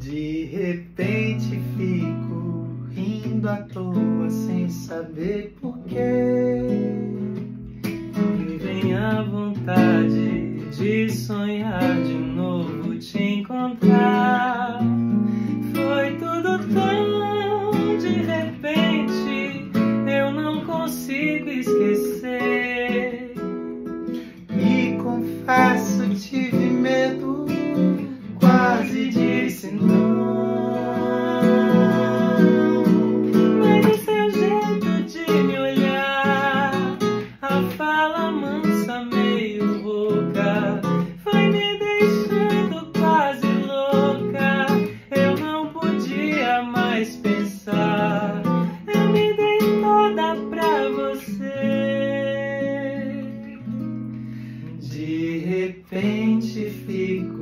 De repente fico rindo à toa sem saber porquê. Me vem a vontade de sonhar de novo te encontrar. Você. De repente fico.